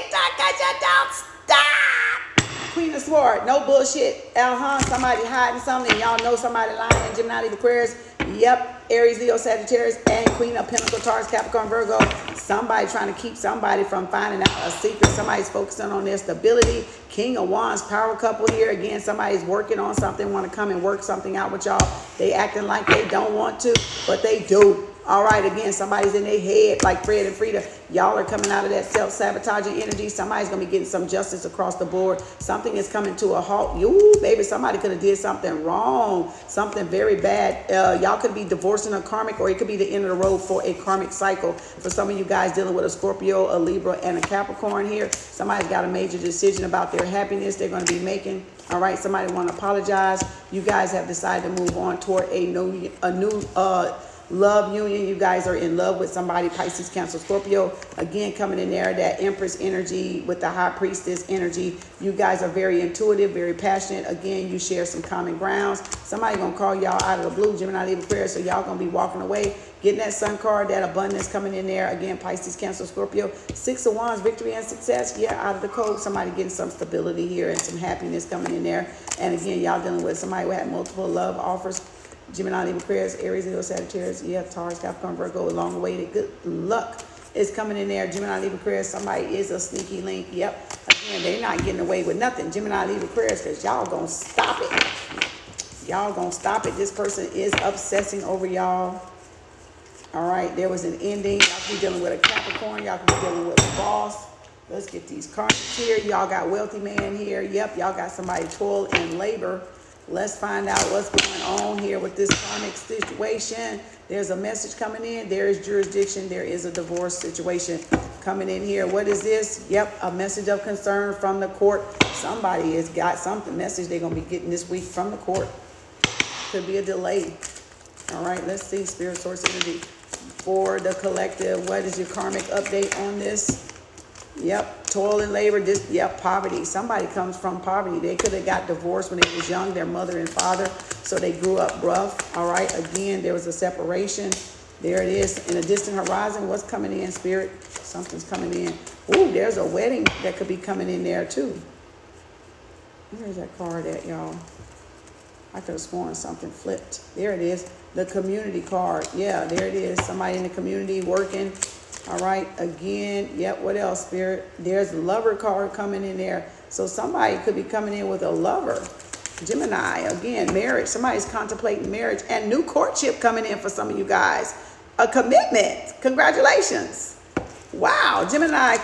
TikTok because you don't stop. Queen of Sword, no bullshit. Uh-huh, somebody hiding something. Y'all know somebody lying. in Gemini, Aquarius. Yep, Aries, Leo, Sagittarius, and Queen of Pentacles, Taurus, Capricorn, Virgo. Somebody trying to keep somebody from finding out a secret. Somebody's focusing on their stability. King of Wands, power couple here. Again, somebody's working on something, want to come and work something out with y'all. They acting like they don't want to, but they do. All right, again, somebody's in their head like Fred and Frida. Y'all are coming out of that self-sabotaging energy. Somebody's going to be getting some justice across the board. Something is coming to a halt. You, baby, somebody could have did something wrong, something very bad. Uh, y'all could be divorcing a karmic or it could be the end of the road for a karmic cycle. For some of you guys dealing with a Scorpio, a Libra, and a Capricorn here, somebody's got a major decision about their happiness they're going to be making. All right, somebody want to apologize. You guys have decided to move on toward a new, a new, uh, love union. You guys are in love with somebody, Pisces, Cancer, Scorpio. Again, coming in there, that Empress energy with the High Priestess energy. You guys are very intuitive, very passionate. Again, you share some common grounds. Somebody gonna call y'all out of the blue, Gemini, Libra, Aquarius, so y'all gonna be walking away, getting that sun card, that abundance coming in there. Again, Pisces, Cancer, Scorpio. Six of Wands, victory and success. Yeah, out of the code. Somebody getting some stability here and some happiness coming in there. And again, y'all dealing with somebody who had multiple love offers Gemini, Libra, Aquarius, Aries, Leo, Sagittarius, yeah, Taurus, Capricorn, Virgo, long awaited good luck is coming in there. Gemini, Libra, Aquarius, somebody is a sneaky link. Yep. Again, they're not getting away with nothing. Gemini, Libra, Aquarius, because y'all gonna stop it. Y'all gonna stop it. This person is obsessing over y'all. All right, there was an ending. Y'all could be dealing with a Capricorn. Y'all could be dealing with a boss. Let's get these cards here. Y'all got wealthy man here. Yep, y'all got somebody toil and labor Let's find out what's going on here with this karmic situation. There's a message coming in. There is jurisdiction. There is a divorce situation coming in here. What is this? Yep, a message of concern from the court. Somebody has got something message they're going to be getting this week from the court. Could be a delay. All right, let's see spirit source energy for the collective. What is your karmic update on this? Yep, toil and labor. This, yep, poverty. Somebody comes from poverty. They could have got divorced when they was young, their mother and father, so they grew up rough. All right, again, there was a separation. There it is. In a distant horizon, what's coming in, spirit? Something's coming in. Ooh, there's a wedding that could be coming in there, too. Where's that card at, y'all? I could have sworn something flipped. There it is. The community card. Yeah, there it is. Somebody in the community working all right, again, yep, what else, Spirit? There's a lover card coming in there. So somebody could be coming in with a lover. Gemini, again, marriage. Somebody's contemplating marriage and new courtship coming in for some of you guys. A commitment. Congratulations. Wow, Gemini.